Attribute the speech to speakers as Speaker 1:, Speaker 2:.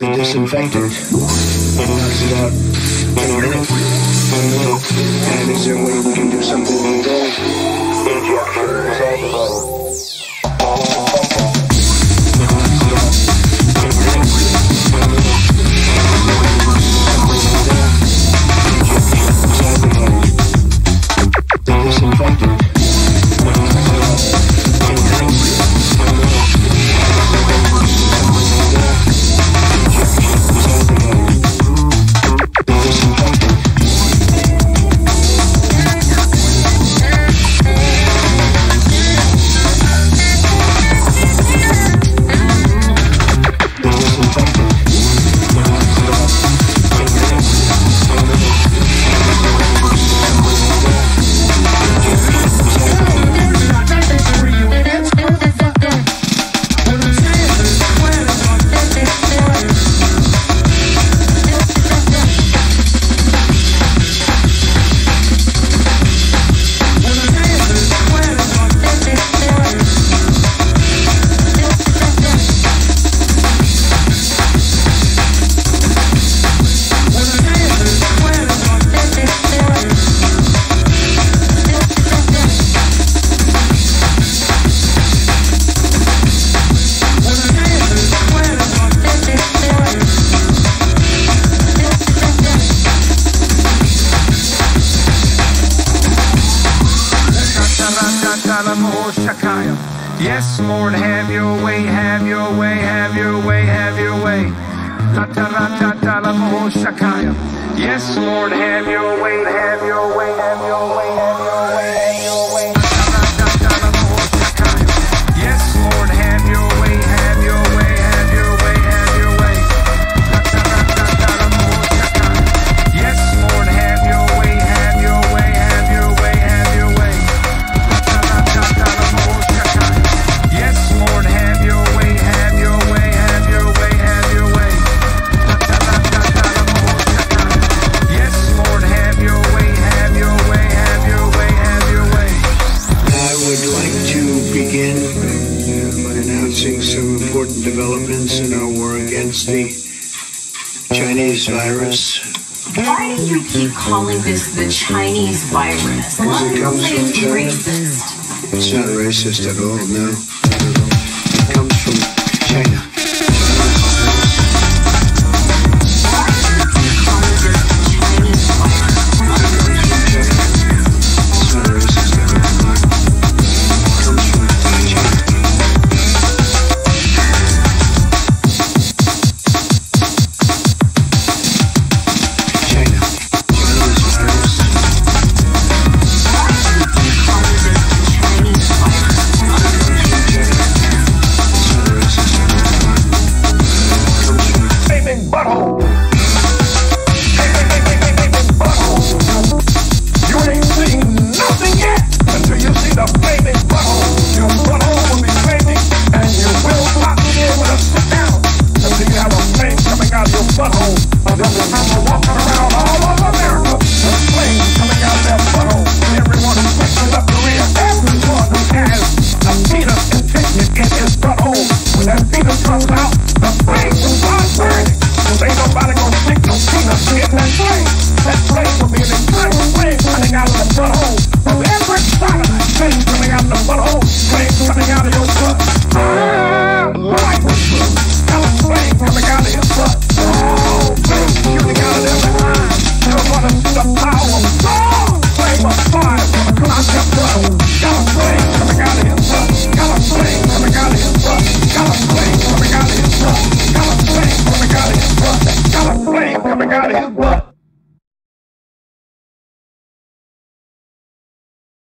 Speaker 1: the disinfectant. It Knocks it out. Minute. Minute. And is there a way we can do something in? Injection is all Shakaya.
Speaker 2: Yes, Lord, have your way, have your way, have your way, have your way. Shakaya. Yes, Lord, have your way, have your way, have your way.
Speaker 1: important developments in our war against the Chinese virus.
Speaker 3: Why do you keep calling this the Chinese virus?
Speaker 1: Because it comes from China. It's not racist at all,
Speaker 2: no. fuck. garrido.